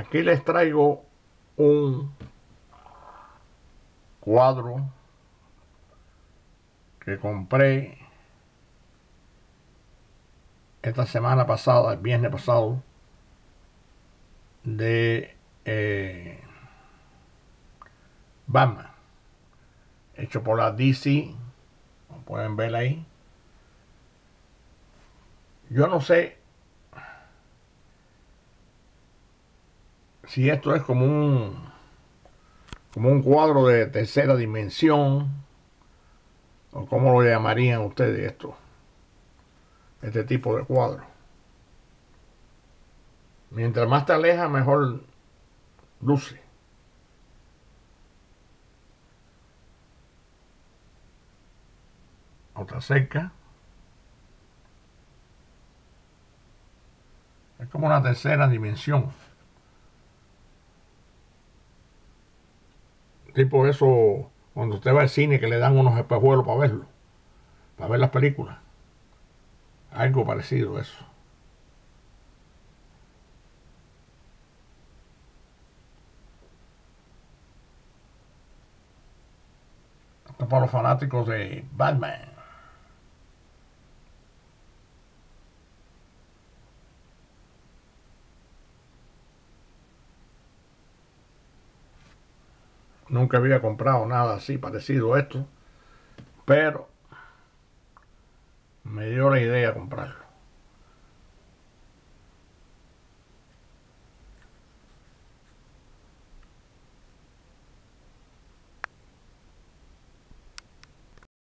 aquí les traigo un cuadro que compré esta semana pasada, el viernes pasado, de eh, hecho por la DC, como pueden ver ahí. Yo no sé si esto es como un como un cuadro de tercera dimensión o cómo lo llamarían ustedes esto este tipo de cuadro. Mientras más te aleja mejor luce. Otra cerca. Es como una tercera dimensión tipo eso cuando usted va al cine que le dan unos espejuelos para verlo, para ver las películas. Algo parecido a eso. Esto para los fanáticos de Batman. Nunca había comprado nada así parecido a esto, pero me dio la idea comprarlo.